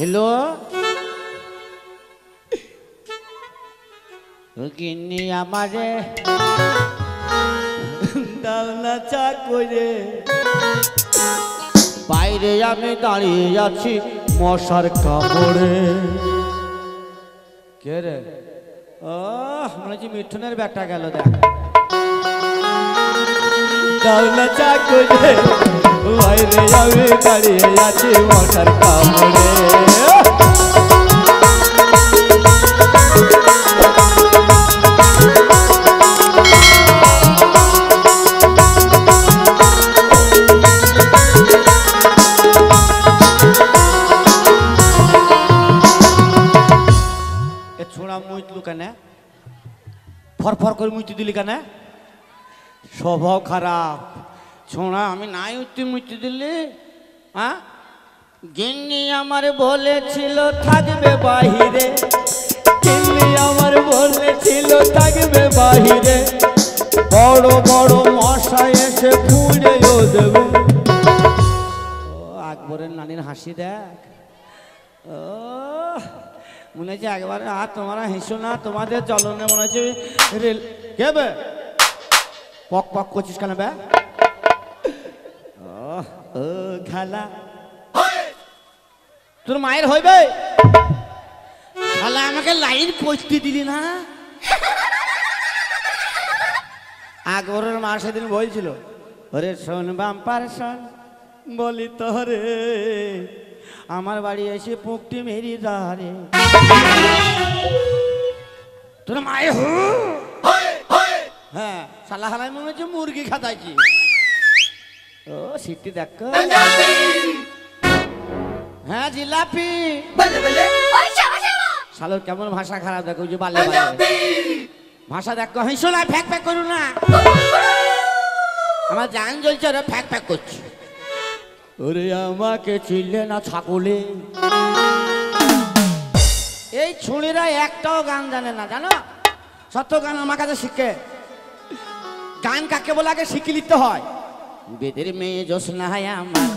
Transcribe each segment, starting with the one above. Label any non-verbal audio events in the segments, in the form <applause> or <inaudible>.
Hello গিন্নি আমারে দাও না চা করে। বাইরে আমি দাঁড়িয়ে আছি মশার কামড়ে। কে রে? ও মনে হচ্ছে মিঠুনের ব্যাগটা গেল দেখ। দাও না চা করে। বাইরে আমি দাঁড়িয়ে আছি মশার কামড়ে। ফরফর করে মুইতে দিলি কেন? স্বভাব খারাপ। ছোড়া আমি নাই উঠতে মুইতে দিলে হ্যাঁ গিন্নি আমার বলেছিল থাকবে বাহিরে। গিন্নি আমার বলেছিল থাকবে বাহিরে। বড় বড় মশা এসে ফুড়েও দেব। ও আকবরের নানির হাসি দেখ। ও মনে হচ্ছে একবারে আর তোমরা হেসো না তোমাদের চলনে মনে হচ্ছে রেল কে বে? পক পক করছিস কেন বে? ও, ও খালা। তোর মায়ের হইবে? খালা আমাকে লাইন করতে দিলি না? আকবরের মা সেদিন বলছিল ওরে শোন বাম্পার শোন। বলি তোরে আমার বাড়ি এসে পুকটি মেরি দাঁড়ে তোর মায়ের হ্যাঁ সালা হালাই মনে হচ্ছে মুরগি খাতাইছি ও সিটি দেখ। হ্যাঁ জিলাপি। শালোর কেমন ভাষা খারাপ দেখো যে বালে বালে ভাষা দেখ হিসো না ফ্যাক ফ্যাক করু না। আমার জান জ্বলছে ওরা ফ্যাক ফ্যাক করছে। ওরে আমাকে চিনলে না ছাগলে। এই ছুঁড়িরা একটাও গান জানে না জানো? সত্য গান আমার কাছে শিখে। গান কাকে বলে আগে শিখে নিতে হয়। বেদের মেয়ে জোসনা হায় আমার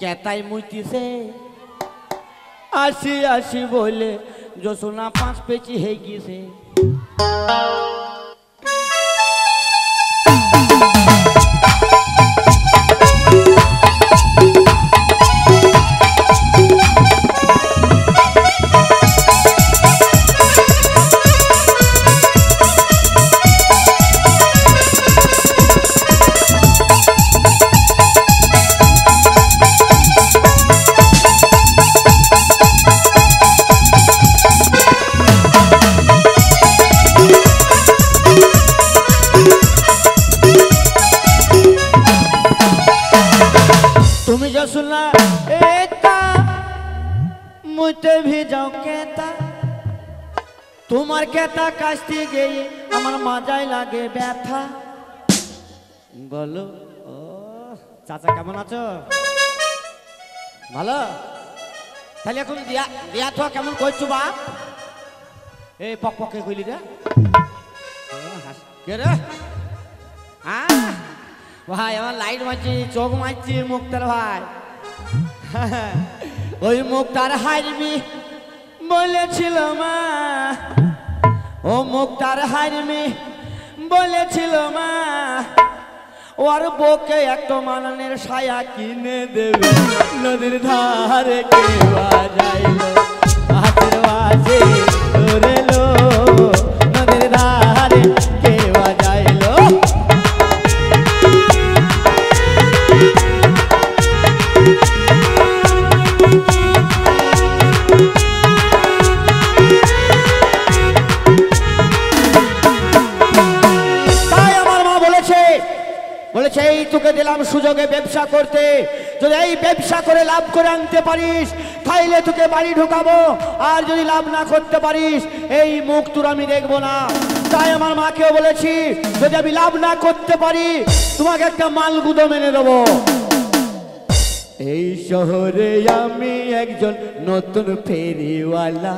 কেতাই মুইতিছে আসি আসি বলে জোসনা পাঁচ পেচি হয়ে গিয়েছে জসলা এটা মুতে ভিজাও কেতা তোমার কেতা কাশতে গিয়ে আমার মাজায় লাগে ব্যথা বলো ও চাচা কেমন আছো ভালো তাহলে এখন দিয়া দিয়া তো কেমন করছ বাপ এই পক পকে কইলি রে কে রে হ্যাঁ ভাই, আমার লাইট মারছি, চোখ মারছি মুক্তার ভাই। <laughs> ওই মুক্তার হারবি বলেছিল মা। ও মুক্তার হারবি বলেছিল মা। ওর বউকে একটা মাননের সায়া কিনে দেবে। নদীর ধারে কে বাজাইল হাতের বাজে ধরে লো দিলাম সুযোগে ব্যবসা করতে। যদি এই ব্যবসা করে লাভ করে আনতে পারিস, তাইলে তোকে বাড়ি ঢুকাবো। আর যদি লাভ না করতে পারিস, এই মুখ তোর আমি দেখব না। তাই আমার মাকেও বলেছি, যদি আমি লাভ না করতে পারি, তোমাকে একটা মালগুদো মেনে দেবো। এই শহরে আমি একজন নতুন ফেরিওয়ালা।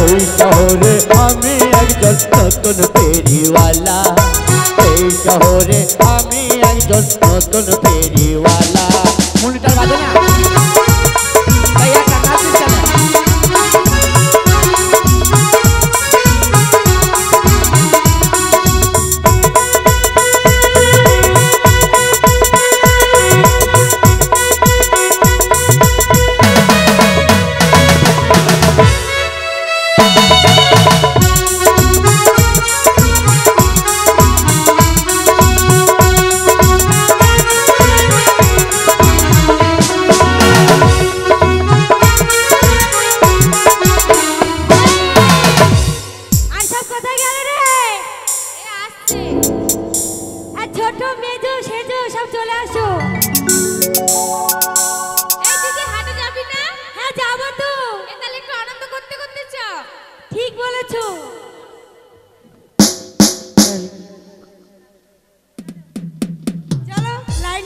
এই শহরে আমি একজন নতুন ফেরিওয়ালা এই শহরে আমি একজন নতুন ফেরিওয়ালা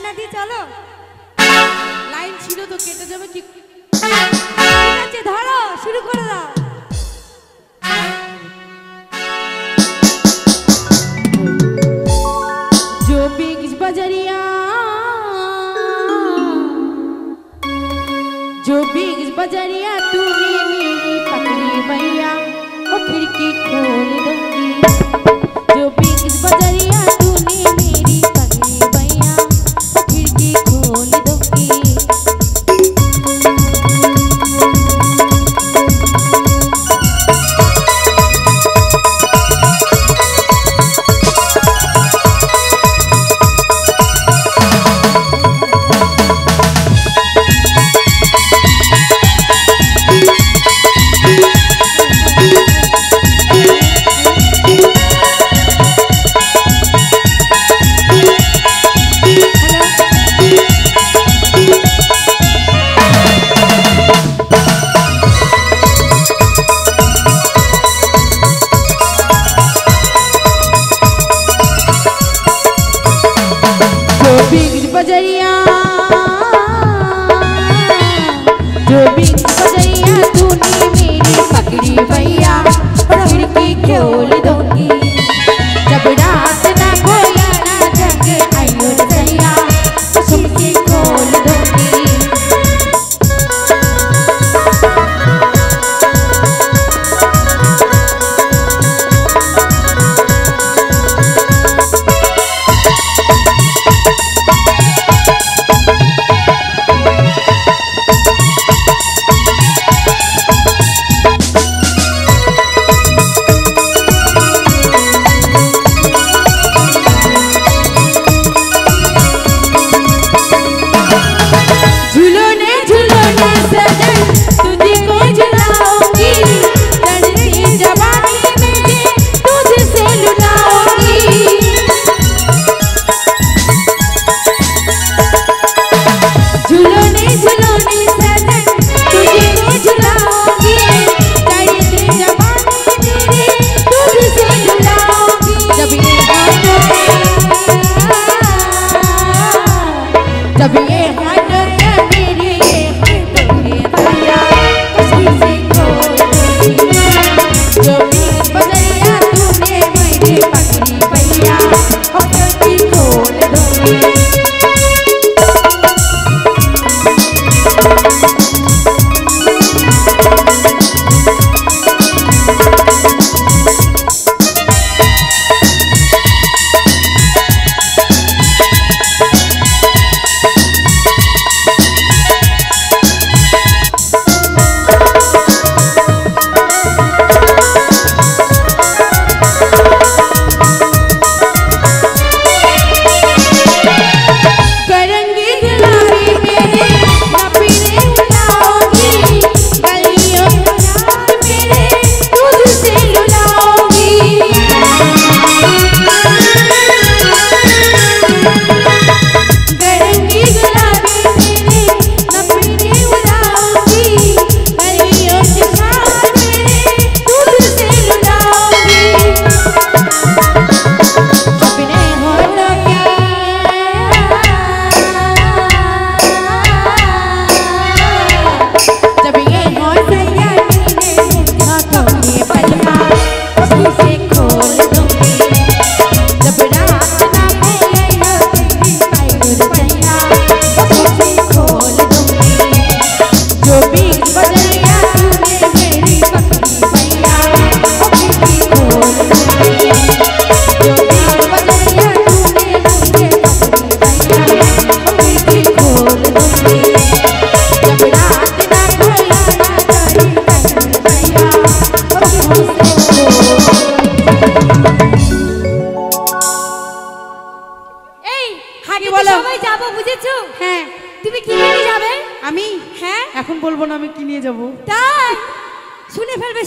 না দিয়ে চলো। লাইন ছিল তো, কেটে যাবে কি? আছে, ধরো, শুরু করে দাও। जो बिग्स बजरिया जो बिग्स बजरिया तूने मेरी पकड़ी भैया वो खिड़की खोल दूँगी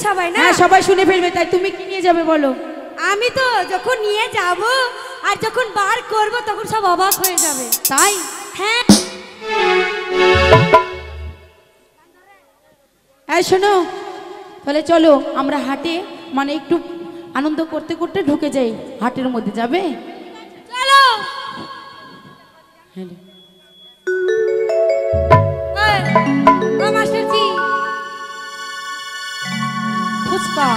সবাই না হ্যাঁ, সবাই শুনে ফেলবে তাই তুমি কি নিয়ে যাবে বলো? আমি তো যখন নিয়ে যাব আর যখন বার করব তখন সব অবাক হয়ে যাবে। তাই? হ্যাঁ। হ্যাঁ শোনো তাহলে চলো আমরা হাটে মানে একটু আনন্দ করতে করতে ঢুকে যাই। হাটের মধ্যে যাবে? হ্যাঁ ফুচকা।